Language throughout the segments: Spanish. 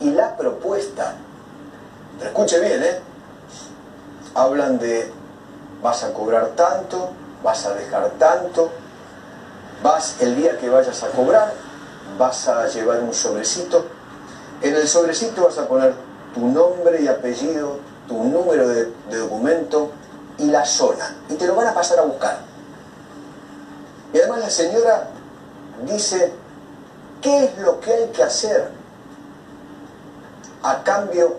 y la propuesta. Pero escuche bien, ¿eh? Hablan de vas a cobrar tanto, vas a dejar tanto, vas el día que vayas a cobrar, vas a llevar un sobrecito. En el sobrecito vas a poner tu nombre y apellido, tu número de, de documento y la zona. Y te lo van a pasar a buscar. Y además la señora dice, ¿qué es lo que hay que hacer a cambio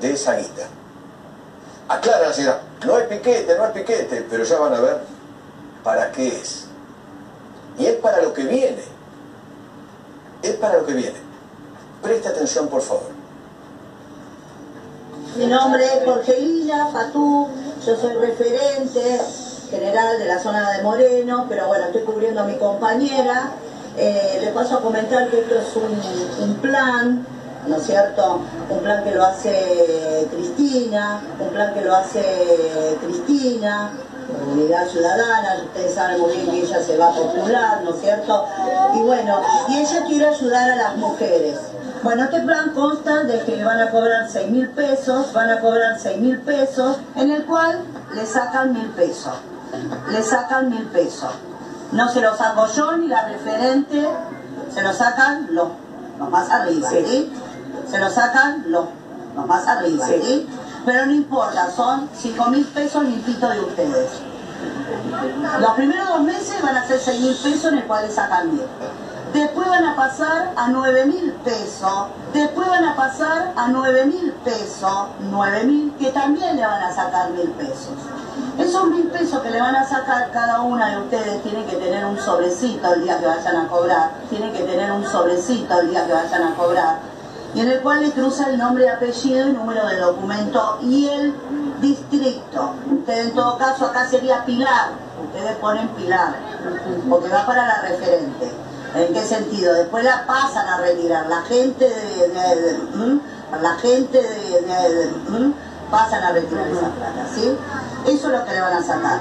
de esa guita? Aclara la señora, no hay piquete, no hay piquete, pero ya van a ver para qué es. Y es para lo que viene. Es para lo que viene. Presta atención, por favor. Mi nombre es Jorgelina Fatú, yo soy referente general de la zona de Moreno, pero bueno, estoy cubriendo a mi compañera. Eh, le paso a comentar que esto es un, un plan, ¿no es cierto? Un plan que lo hace Cristina, un plan que lo hace Cristina, Unidad Ciudadana, ustedes saben muy bien que ella se va a postular, ¿no es cierto? Y bueno, y ella quiere ayudar a las mujeres. Bueno, este plan consta de que le van a cobrar 6 mil pesos, van a cobrar 6 mil pesos, en el cual le sacan mil pesos. Le sacan mil pesos. No se lo saco yo ni la referente, se lo sacan los, los más arriba, ¿sí? Se lo sacan los, los más arriba, ¿sí? Pero no importa, son 5 mil pesos limpito de ustedes. Los primeros dos meses van a ser 6 mil pesos en el cual le sacan mil. Después van a pasar a 9 mil pesos. Después van a pasar a 9 mil pesos. 9 mil que también le van a sacar mil pesos. Esos mil pesos que le van a sacar cada una de ustedes tienen que tener un sobrecito el día que vayan a cobrar. Tienen que tener un sobrecito el día que vayan a cobrar. Y en el cual le cruza el nombre, apellido y número del documento y el distrito. Ustedes en todo caso acá sería Pilar. Ustedes ponen Pilar. Porque va para la referente. ¿En qué sentido? Después la pasan a retirar. La gente de, de- de- la gente de, pasan a retirar esa plata, ¿sí? Eso es lo que le van a sacar.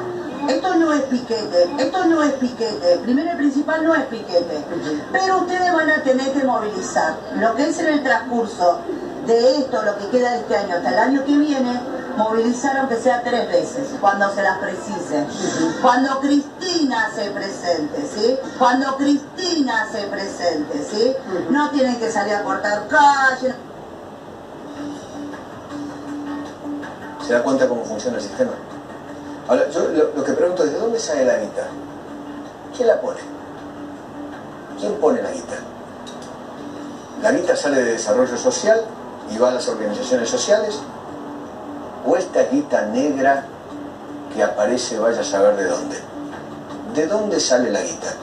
Esto no es piquete, esto no es piquete, primero y principal no es piquete, pero ustedes van a tener que movilizar lo que es en el transcurso de esto, lo que queda de este año hasta el año que viene, movilizar aunque sea tres veces, cuando se las precise. Cuando Cristina se presente, ¿sí? Cuando Cristina se presente, ¿sí? No tienen que salir a cortar calle. ¿Se da cuenta cómo funciona el sistema? Ahora, yo lo, que pregunto es, ¿de dónde sale la guita? ¿Quién la pone? ¿Quién pone la guita? ¿La guita sale de desarrollo social y va a las organizaciones sociales? ¿O esta guita negra que aparece vaya a saber de dónde? ¿De dónde sale la guita?